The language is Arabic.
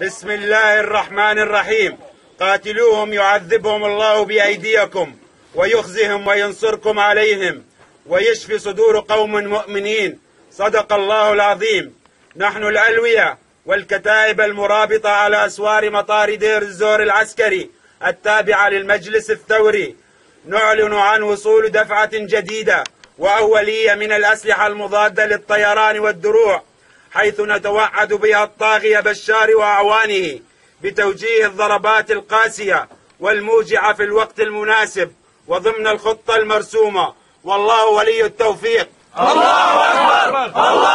بسم الله الرحمن الرحيم. قاتلوهم يعذبهم الله بأيديكم ويخزهم وينصركم عليهم ويشفي صدور قوم مؤمنين. صدق الله العظيم. نحن الألوية والكتائب المرابطة على أسوار مطار دير الزور العسكري التابعة للمجلس الثوري. نعلن عن وصول دفعة جديدة وأولية من الأسلحة المضادة للطيران والدروع حيث نتوعد بها الطاغية بشار وأعوانه بتوجيه الضربات القاسية والموجعة في الوقت المناسب وضمن الخطة المرسومة. والله ولي التوفيق. الله أكبر. الله